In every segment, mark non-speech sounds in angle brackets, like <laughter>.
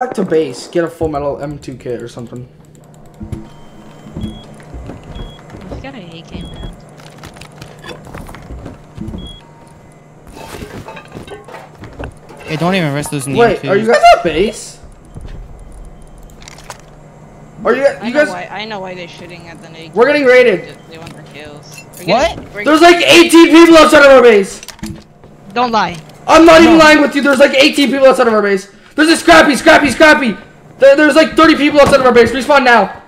back to base, get a full metal M2 kit or something. He's got an AK man. Hey, don't even risk losing the Wait, M2s. are you guys at base? Are you, I you know guys? why. I know why they're shooting at the naked. We're getting raided. They want their kills. We're What? getting- There's like 18 people outside of our base. Don't lie. I'm not even lying with you. There's like 18 people outside of our base. There's a scrappy, scrappy, scrappy. There, there's like 30 people outside of our base. Respawn now.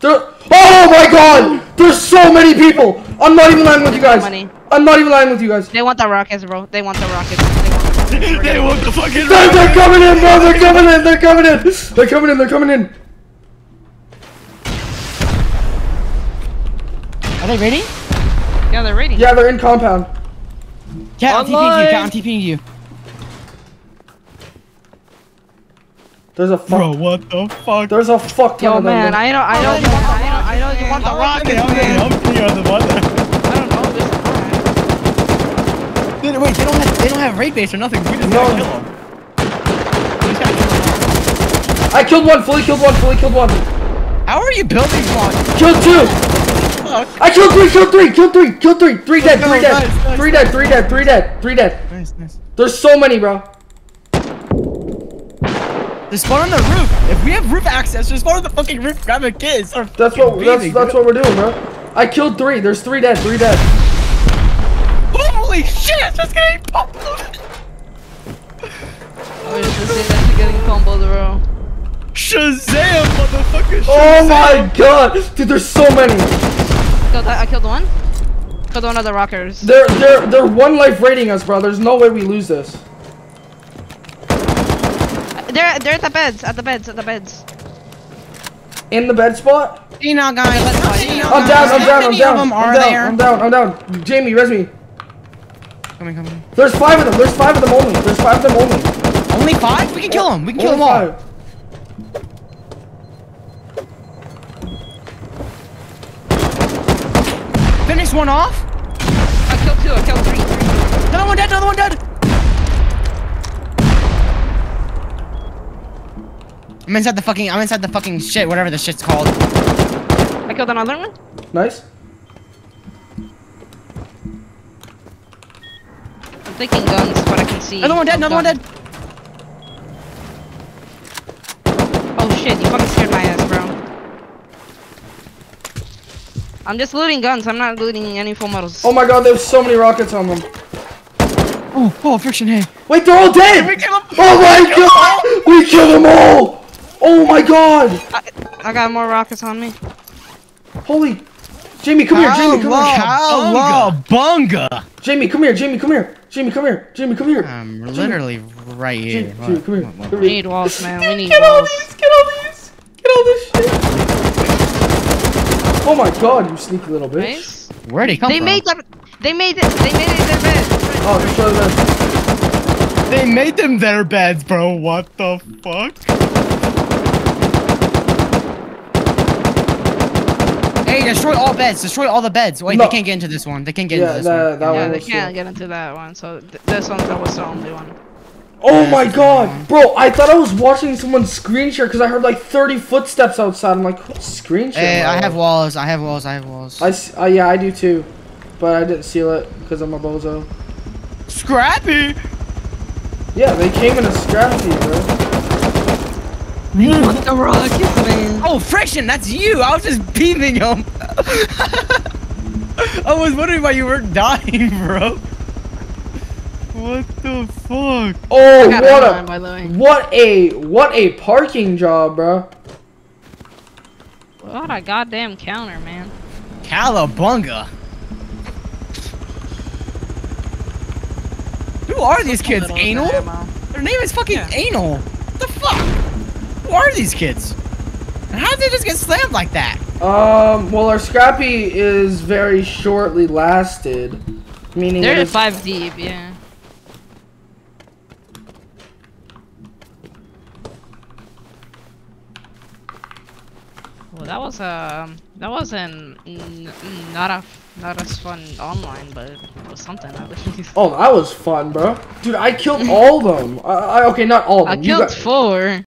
There, oh my god! There's so many people. I'm not even lying with you guys. Money. I'm not even lying with you guys. They want the rockets, bro. They want the rockets. They want the <laughs> they want the fucking. They're, they're coming in, bro. They're coming in. They're coming in. They're coming in. They're coming in. Are they ready? Yeah, they're ready. Yeah, they're in compound. Cat, I'm TPing you. Online. Cat, I'm TPing you. There's a fuck. Bro, what the fuck? There's a fuck ton Yo, of them. man, bro. I know, I know, you want, I know, I know you want the rockets, man. I'm you on the button. I don't know. This Dude, wait, they don't have they don't have raid base or nothing. We just No. gotta kill them. We just gotta kill them. I killed one. Fully killed one. Fully killed one. How are you building one? Killed two. Fuck. I killed three. Killed three. Killed three. Killed three. Three dead. Three dead. nice, nice, Three dead. Three dead. Three dead. Three dead. Nice, nice. There's so many, bro. They spawn on the roof. If we have roof access, just spawn on the fucking roof, grab a kid. Start That's what. fucking That's that's what we're doing, bro. I killed three. There's three dead. Three dead. Holy shit! Just <laughs> oh, getting popped. I was just saying that getting combos, bro. Shazam, motherfucker! Oh my god, dude. There's so many. Killed, I killed one. Killed one of the rockers. They're they're they're one life rating us, bro. There's no way we lose this. They're they're at the beds, at the beds, at the beds. In the bed spot. Enoch guy, let's go. I'm down. I'm down. I'm many down. of them I'm down. there? I'm down. I'm down. Jamie, res me. Coming, coming. There's five of them. There's five of them only. There's five of them only. Only five? We can kill them. We can kill them all. five. Finish one off. I killed two, I killed three. three. Another one dead. Another one dead. I'm inside the fucking. I'm inside the fucking shit. Whatever the shit's called. I killed another one. Nice. I'm thinking guns, but I can see. Another one dead. Another one dead. Oh shit, you fucking scared my ass, bro. I'm just looting guns, I'm not looting any full metals. Oh my god, there's so many rockets on them. Oh, oh, friction. Hey. Wait, they're all dead! We kill 'em. Oh my god! We killed them all! Oh my god! I, I got more rockets on me. Holy... Jamie, come here, Jamie, come here. Cowabunga. Jamie, come here, Jamie, come here. Jamie, come here. Jamie, come here. I'm literally right here. Jamie, Jamie, come here. What- what- Come We here. need walls, man, we need Get all these, get all these! Get all this shit! Oh my god, you sneaky little bitch. Nice. Where'd he come They from? made them, they made it, they made it their bed. Oh, destroy the They made them their beds, bro. What the fuck? Hey, destroy all beds. Destroy all the beds. Wait, No. they can't get into this one. They can't get Yeah, into this that, one. that Yeah, one they can't get into that one, so th this one that was the only one. Oh my god! Bro, I thought I was watching someone's screen share because I heard like 30 footsteps outside. I'm like, who's screen share? Hey, I have walls. I have walls. I have walls. I uh, yeah, I do too. But I didn't seal it because I'm a bozo. Scrappy. Yeah, they came in a scrappy, bro. What the rockets, man. Oh, friction. That's you. I was just beaming him. <laughs> I was wondering why you weren't dying, <laughs> bro. What the fuck? Oh, what a a by what a what a parking job, bro. What a goddamn counter, man. Calabunga. Who are these kids? Little Anal? Their name is fucking Yeah. Anal. What the fuck? Who are these kids? And how did they just get slammed like that? Um, well, our scrappy is very shortly lasted, meaning They're it is- five deep, yeah. Well, that was um, that wasn't not a not as fun online, but it was something at least. Oh, that was fun, bro. Dude, I killed all of them. I, I, okay, not all of I them. You killed got- four.